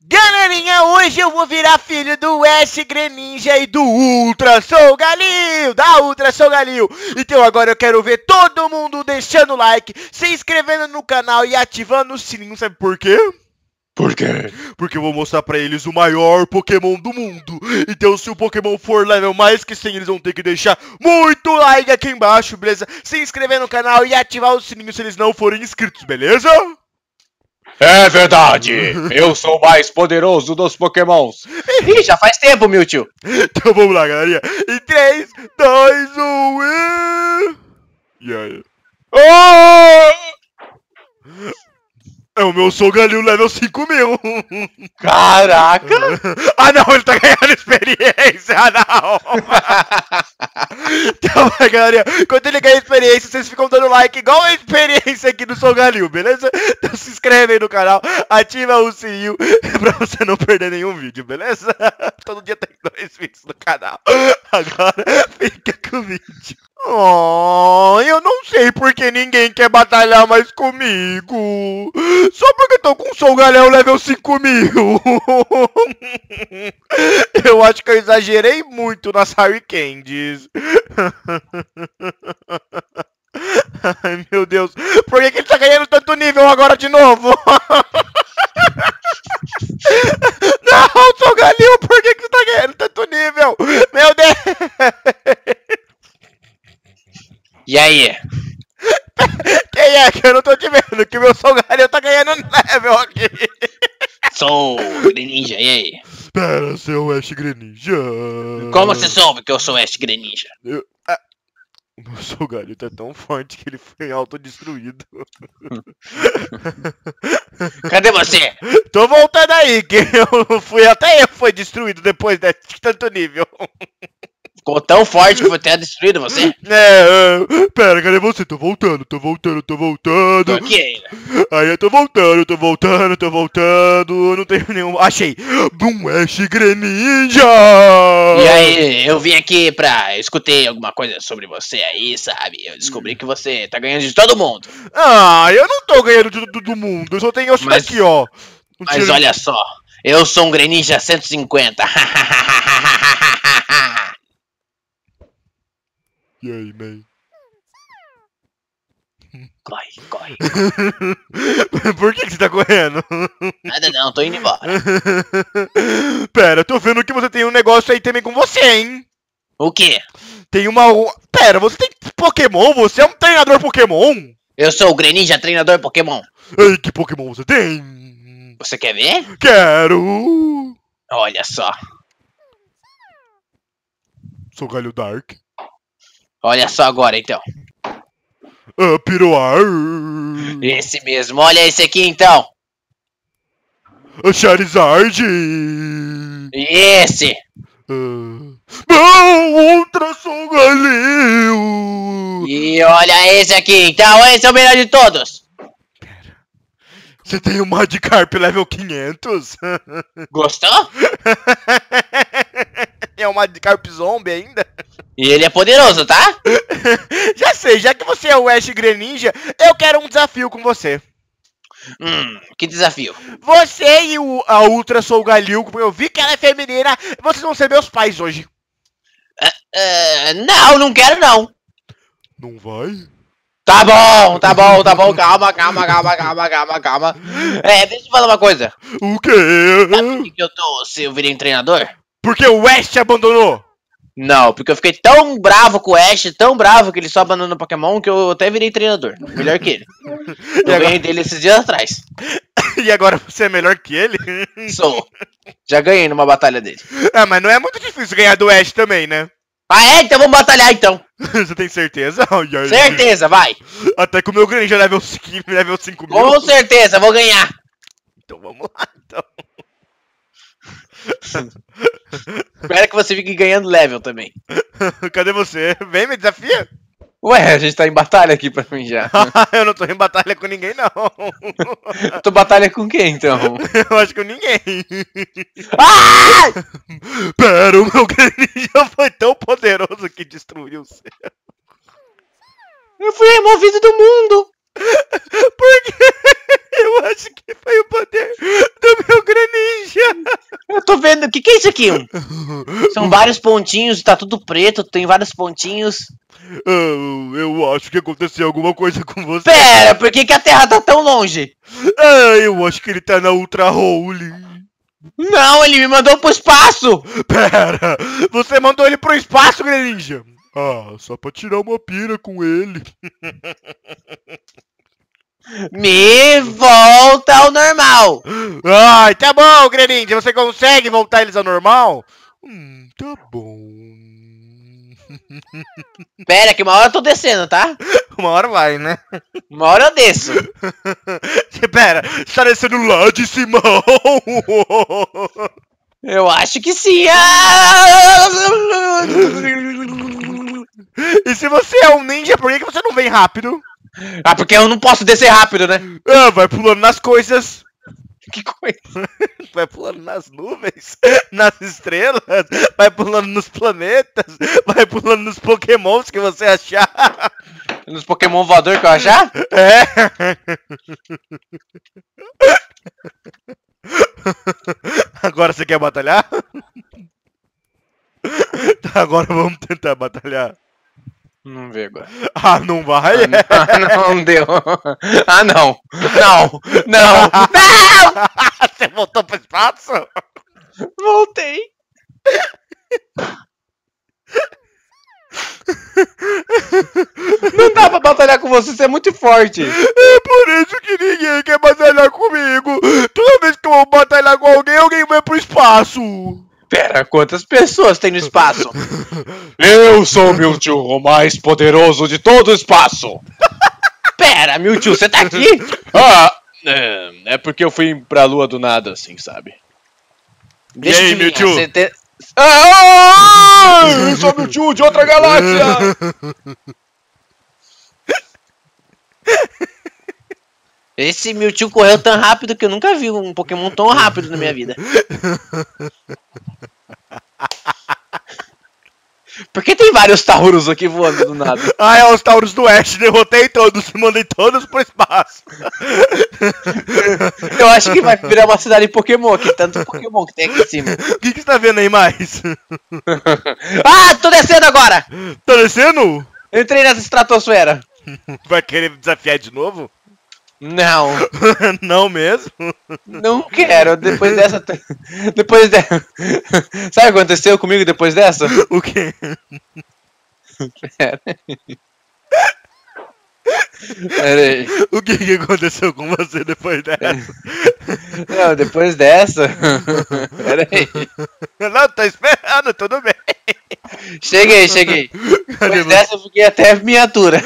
Galerinha, hoje eu vou virar filho do Ash Greninja e do Ultra Soul Galil, da Ultra Soul Galil. Então agora eu quero ver todo mundo deixando o like, se inscrevendo no canal e ativando o sininho, sabe por quê? Por quê? Porque eu vou mostrar pra eles o maior Pokémon do mundo. Então se o Pokémon for level mais que 100, eles vão ter que deixar muito like aqui embaixo, beleza? Se inscrever no canal e ativar o sininho se eles não forem inscritos, beleza? É verdade! Eu sou o mais poderoso dos pokémons! Ih, já faz tempo, Mewtwo! Então vamos lá, galerinha. Em 3, 2, 1 e... E aí? Oh! É o meu Soul Galil level 5000. Caraca! ah não, ele tá ganhando experiência, ah não! então vai, galerinha. Quando ele ganha experiência, vocês ficam dando like igual a experiência aqui do Soul Galil, beleza? Então se inscreve aí no canal, ativa o sininho pra você não perder nenhum vídeo, beleza? Todo dia tem dois vídeos no canal. Agora fica com o vídeo. Oh, eu não sei porque ninguém quer batalhar mais comigo. Só porque eu tô com o Soul Galel level 5000. eu acho que eu exagerei muito nas Harry Candies. Ai, meu Deus. Por que, que ele tá ganhando tanto nível agora de novo? Não, Soul Galil, por que, que você tá ganhando tanto nível? Meu Deus. E aí? Quem é que eu não tô te vendo? Que meu Solgalho tá ganhando level aqui. Sou Greninja, e aí? Pera, seu Ash Greninja. Como você soube que eu sou Ash Greninja? Eu, ah, o meu Solgalho tá tão forte que ele foi autodestruído. Cadê você? Tô voltando aí, que eu fui até eu fui destruído depois de tanto nível. Ficou tão forte que vou ter destruído você? É, é, pera, cadê você? Tô voltando, tô voltando, tô voltando. Tô aqui ainda. Aí eu tô voltando, tô voltando, tô voltando. Não tenho nenhum. Achei! Boom Ash Greninja! E aí, eu vim aqui pra. Eu escutei alguma coisa sobre você aí, sabe? Eu descobri que você tá ganhando de todo mundo. Ah, eu não tô ganhando de todo mundo. Eu só tenho isso Mas- daqui, ó. Um Mas tiro- olha só, eu sou um Greninja 150. E aí, man? corre, corre. Por que, que você tá correndo? Nada não, tô indo embora. Pera, eu tô vendo que você tem um negócio aí também com você, hein? O quê? Tem uma. Pera, você tem Pokémon? Você é um treinador Pokémon? Eu sou o Greninja treinador Pokémon. Ei, que Pokémon você tem? Você quer ver? Quero! Olha só. Sou Galho Dark. Olha só agora então. Ah, Piroar. Esse mesmo. Olha esse aqui então. Charizard. E esse. Ah, Não, Ultra Soul Galil. E olha esse aqui. Então esse é o melhor de todos. Você tem um Magikarp level 500? Gostou? é um Magikarp Zombie ainda? E ele é poderoso, tá? já sei, já que você é o Ash Greninja, eu quero um desafio com você. Hum, que desafio. Você e o, a Ultra Soul Galil, como eu vi que ela é feminina, vocês vão ser meus pais hoje. Ah, não, não quero não. Não vai? Tá bom, tá bom, tá bom. Calma, calma, calma, calma, calma, calma. É, deixa eu falar uma coisa. O quê? Sabe por que eu tô, se eu virei um treinador? Porque o te abandonou. Não, porque eu fiquei tão bravo com o Ash, tão bravo que ele só abandonou o Pokémon que eu até virei treinador. Melhor que ele. Eu agora, ganhei dele esses dias atrás. e agora você é melhor que ele? Sou. Já ganhei numa batalha dele. ah, mas não é muito difícil ganhar do Ash também, né? Ah, é? Então vamos batalhar então. você tem certeza? Certeza, vai. Até que o meu Greninja é level 5, level 5 mil. Com certeza, vou ganhar. Então vamos lá, então. Espero que você fique ganhando level também. Cadê você? Vem, me desafia? Ué, a gente tá em batalha aqui pra mim já. eu não tô em batalha com ninguém, não. Tu batalha com quem então? eu acho que com ninguém. Ah! Pera, o meu Greninja foi tão poderoso que destruiu o céu. Eu fui removido do mundo. Porque eu acho que foi o poder. Tô vendo. O que, que é isso aqui? São vários pontinhos, tá tudo preto, tem vários pontinhos. Ah, eu acho que aconteceu alguma coisa com você. Pera, por que, que a Terra tá tão longe? Ah, eu acho que ele tá na Ultra Hole. Não, ele me mandou pro espaço! Pera, você mandou ele pro espaço, Greninja? Ah, só pra tirar uma pira com ele. Me volta ao normal! Ai, tá bom, Greninja, você consegue voltar eles ao normal? Hum, tá bom. Pera, que uma hora eu tô descendo, tá? Uma hora vai, né? Uma hora eu desço. Pera, você tá descendo lá de cima. Eu acho que sim. Ah! E se você é um ninja, por que que você não vem rápido? Ah, porque eu não posso descer rápido, né? Ah, vai pulando nas coisas. Que coisa. Vai pulando nas nuvens, nas estrelas, vai pulando nos planetas, vai pulando nos pokémons que você achar. Nos Pokémon voador que eu achar? É. Agora você quer batalhar? Tá, agora vamos tentar batalhar. Não vê agora. Ah, não vai? Ah, não deu. Ah, não. Não. Não. Não! Você voltou pro espaço? Voltei. Não dá pra batalhar com você, você é muito forte. É por isso que ninguém quer batalhar comigo. Toda vez que eu vou batalhar com alguém, alguém vai pro espaço. Pera, quantas pessoas tem no espaço? Eu sou o Mewtwo, o mais poderoso de todo o espaço. Pera, Mewtwo, você tá aqui? Ah, é, é porque eu fui pra lua do nada, assim, sabe? Deixa aí, de mim, Mewtwo? você te- Ah, eu sou o Mewtwo de outra galáxia. Esse Mewtwo correu tão rápido que eu nunca vi um Pokémon tão rápido na minha vida. Por que tem vários Tauros aqui voando do nada? Ah, é os Tauros do Oeste. Derrotei todos, mandei todos pro espaço. Eu acho que vai virar uma cidade Pokémon aqui, tanto Pokémon que tem aqui em cima. O que, que você tá vendo aí mais? Ah, tô descendo agora! Tá descendo? Entrei nessa estratosfera. Vai querer desafiar de novo? Não, Não mesmo? não quero. Depois dessa. Depois dessa. Sabe o que aconteceu comigo depois dessa? O quê? Pera aí. O que, que aconteceu com você depois dessa? Não, depois dessa. Pera aí. Não, tô esperando, tudo bem. Cheguei, cheguei. Depois dessa eu fiquei até miniatura.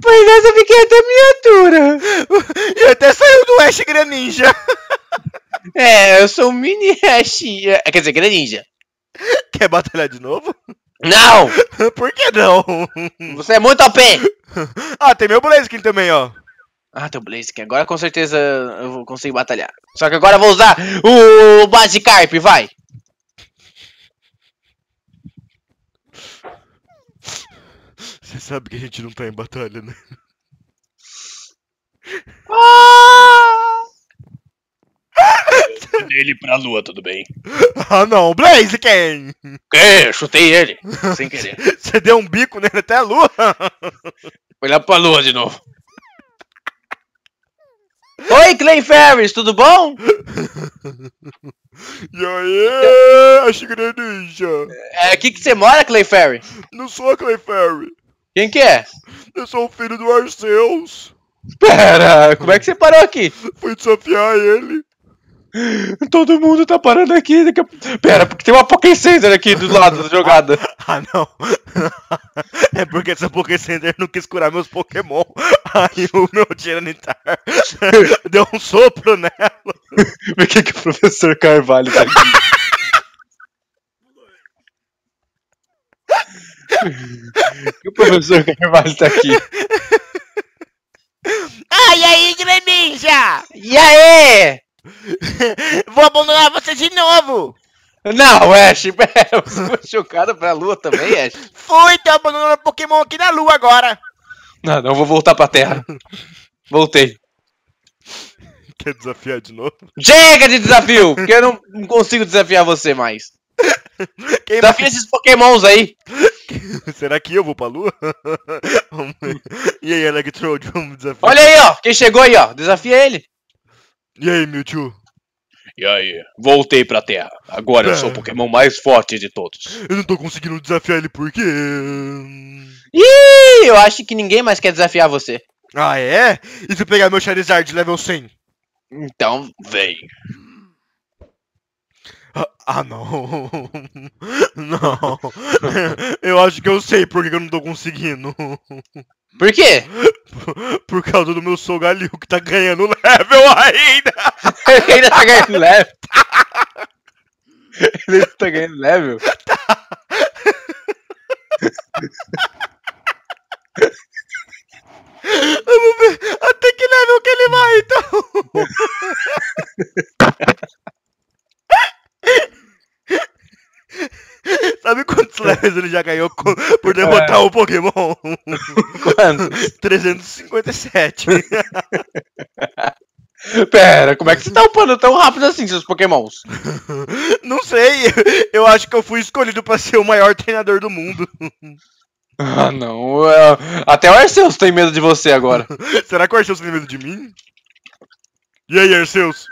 Dessa eu fiquei até miniatura. E até saiu do Ash Greninja. É, eu sou um mini Ash. é, Quer dizer, Greninja. Quer batalhar de novo? Não! Por que não? Você é muito OP! Ah, tem meu Blaziken também, ó. Ah, teu Blaziken. Agora com certeza eu vou conseguir batalhar. Só que agora eu vou usar o Magikarp, vai! Sabe que a gente não tá em batalha, né? Ele pra lua, tudo bem. Ah, não, Blaziken! Que? Chutei ele. Sem querer. Você deu um bico nele até a lua? Lá pra lua de novo. Oi, Clay Ferris, tudo bom? E aí, Ash Greninja? É aqui que você mora, Clay Ferry? Não sou a Clefairy. Quem que é? Eu sou o filho do Arceus. Pera, como é que você parou aqui? Fui desafiar ele. Todo mundo tá parando aqui. Daqui a... Pera, porque tem uma Poké Center aqui do lado da jogada. Ah, não. É porque essa Poké Center não quis curar meus Pokémon. Aí o meu Tiranitar deu um sopro nela. Por que, que o professor Carvalho tá aqui? E o professor Carvalho tá aqui. Ai, aí, Greninja! E aí? Vou abandonar você de novo! Não, Ash, pera, você foi chocado pra lua também, Ash? Fui, tá abandonando Pokémon aqui na lua agora. Não, não, vou voltar pra terra. Voltei. Quer desafiar de novo? Chega de desafio, porque eu não, não consigo desafiar você mais. Quem Desafia esses pokémons aí. Será que eu vou pra lua? E aí, Electrode, vamos desafiar. Olha aí, ó, quem chegou aí, ó, desafia ele. E aí, Mewtwo? E aí, voltei pra terra. Agora eu sou o pokémon mais forte de todos. Eu não tô conseguindo desafiar ele por quê? Ih, eu acho que ninguém mais quer desafiar você. Ah, é? E se eu pegar meu Charizard level 100? Então, vem. Ah, não. Não. Eu acho que eu sei por que eu não tô conseguindo. Por quê? Por causa do meu Sogalil que tá ganhando level ainda. Ele ainda tá ganhando level. Ele ainda tá ganhando level. Vamos ver até que level que ele vai, então. Sabe quantos levels ele já ganhou por derrotar o Pokémon? Quanto? 357. Pera, como é que você tá upando tão rápido assim seus pokémons? Não sei, eu acho que eu fui escolhido pra ser o maior treinador do mundo. Ah, não. é, Até o Arceus tem medo de você agora. Será que o Arceus tem medo de mim? E aí, Arceus?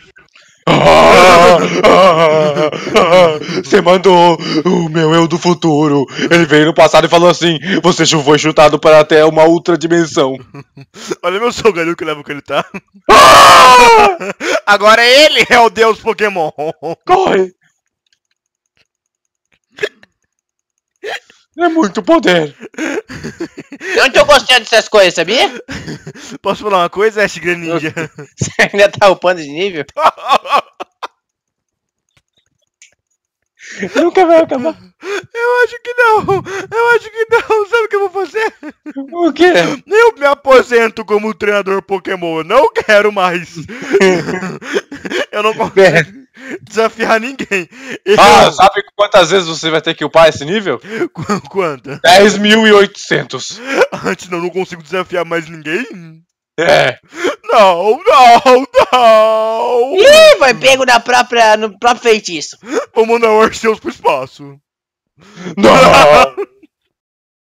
Você mandou o meu eu do futuro. Ele veio no passado e falou assim: Você foi chutado para até uma outra dimensão. Olha meu Sogalil que level que ele tá. Agora ele é o deus Pokémon. Corre! É muito poder. Eu não tô gostando dessas coisas, sabia? Posso falar uma coisa, Ash Greninja? Você ainda tá upando de nível? Nunca vai acabar. Eu acho que não. Eu acho que não. Sabe o que eu vou fazer? O quê? Eu me aposento como treinador Pokémon. Eu não quero mais. Eu não consigo desafiar ninguém. Eu... Ah, sabe quantas vezes você vai ter que upar esse nível? Qu- Quanta? 10.800. Antes não, não consigo desafiar mais ninguém? É. Não, não, não. Ih, foi pego na própria, no próprio feitiço. Vou mandar o Arceus pro espaço. Não!